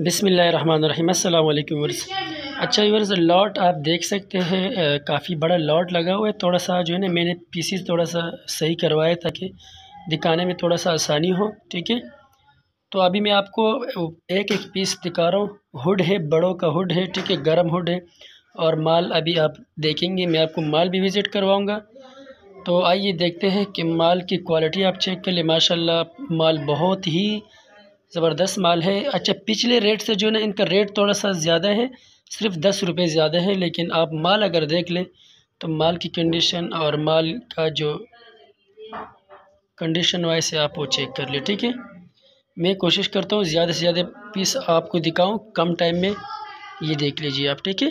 बिसमीम अल्लाम अच्छा yours lot आप देख सकते हैं काफ़ी बड़ा लॉट लगा हुआ है। थोड़ा सा जो है ना, मैंने पीसीस थोड़ा सा सही करवाया ताकि दिखाने में थोड़ा सा आसानी हो, ठीक है? तो अभी मैं आपको एक एक पीस दिखा रहा हूँ। हुड है, बड़ों का हुड है, ठीक है, गर्म हुड है। और माल अभी आप देखेंगे, मैं आपको माल भी विज़िट करवाऊँगा। तो आइए देखते हैं कि माल की क्वालिटी आप चेक कर लें। माशाल्लाह, माल बहुत ही ज़बरदस्त माल है। अच्छा पिछले रेट से जो है ना, इनका रेट थोड़ा सा ज़्यादा है, सिर्फ़ दस रुपये ज़्यादा है, लेकिन आप माल अगर देख लें तो माल की कंडीशन और माल का जो कंडीशन वाइज से आप वो चेक कर लें, ठीक है? मैं कोशिश करता हूँ ज़्यादा से ज़्यादा पीस आपको दिखाऊँ, कम टाइम में ये देख लीजिए आप, ठीक है?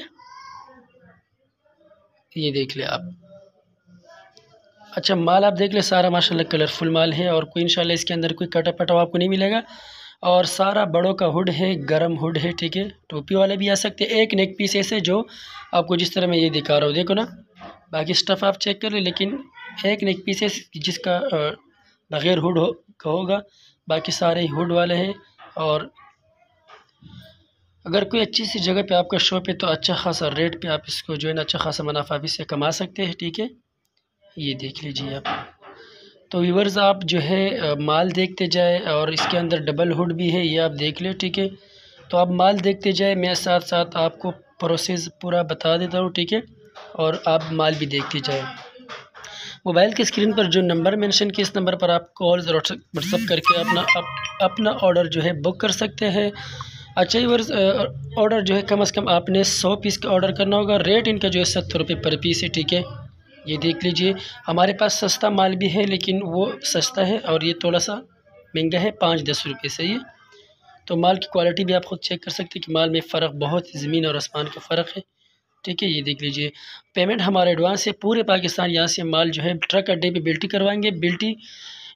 ये देख ले आप। अच्छा माल आप देख ले, सारा माशाल्लाह कलरफुल माल है और कोई इंशाल्लाह इसके अंदर कोई कटा पटा आपको नहीं मिलेगा। और सारा बड़ों का हुड है, गरम हुड है, ठीक है? टोपी वाले भी आ सकते हैं। एक नेक पीस ऐसे जो आपको जिस तरह मैं ये दिखा रहा हूँ, देखो ना? बाकी स्टफ़ आप चेक कर ले, लेकिन एक नेक पीस है जिसका बग़ैर हुड हो होगा। बाकी सारे हुड वाले हैं और अगर कोई अच्छी सी जगह पे आपका शॉप है तो अच्छा खासा रेट पे आप इसको जो है ना अच्छा खासा मुनाफा भी से कमा सकते हैं, ठीक है? ये देख लीजिए आप। तो व्यूवर्स आप जो है माल देखते जाए और इसके अंदर डबल हुड भी है ये आप देख ले ठीक है? तो आप माल देखते जाए मैं साथ साथ आपको प्रोसेस पूरा बता देता हूँ ठीक है? और आप माल भी देखते जाए। मोबाइल की स्क्रीन पर जो नंबर मेंशन किया इस नंबर पर आप कॉल व्हाट्सअप करके अपना अप, अपना ऑर्डर जो है बुक कर सकते हैं। अच्छा वर्ष ऑर्डर जो है कम अज़ कम आपने सौ पीस का ऑर्डर करना होगा रेट इनका जो है सत्तर रुपये पर पीस है ठीक है? ये देख लीजिए, हमारे पास सस्ता माल भी है, लेकिन वो सस्ता है और ये थोड़ा सा महँगा है पाँच दस रुपये से ये। तो माल की क्वालिटी भी आप खुद चेक कर सकते हैं कि माल में फ़र्क बहुत ज़मीन और आसमान का फ़र्क है। ठीक है, ये देख लीजिए। पेमेंट हमारे एडवांस है, पूरे पाकिस्तान यहाँ से माल जो है ट्रक अड्डे पे बिल्टी करवाएँगे। बिल्टी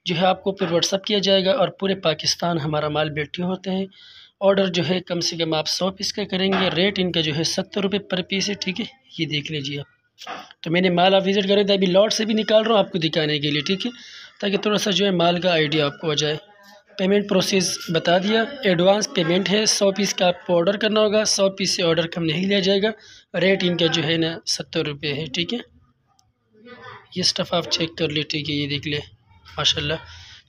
जो है आपको फिर व्हाट्सअप किया जाएगा और पूरे पाकिस्तान हमारा माल बिल्टी होते हैं। ऑर्डर जो है कम से कम आप सौ पीस का करेंगे, रेट इनका जो है सत्तर रुपये पर पीस है। ठीक है, ये देख लीजिए आप। तो मैंने माल आप विज़िट करे थे अभी लॉट से भी निकाल रहा हूँ आपको दिखाने के लिए, ठीक है? ताकि थोड़ा सा जो है माल का आइडिया आपको आ जाए। पेमेंट प्रोसेस बता दिया। एडवांस पेमेंट है। सौ पीस का आपको ऑर्डर करना होगा। सौ पीस से ऑर्डर कम नहीं लिया जाएगा। रेट इनका जो है ना, सत्तर रुपये है, ठीक है? ये स्टफ़ आप चेक कर ले, ठीक है? ये देख ले। माशाल्लाह।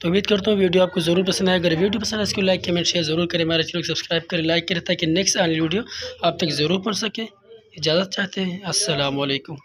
तो उम्मीद करता हूँ वीडियो आपको ज़रूर पसंद आए अगर वीडियो पसंद है इसको लाइक कमेंट शेयर ज़रूर करें। हमारे चैनल को सब्सक्राइब करें लाइक करें, ताकि नेक्स्ट आने वीडियो आप तक ज़रूर पहुँच सके। इजाज़त चाहते हैं। असलकुम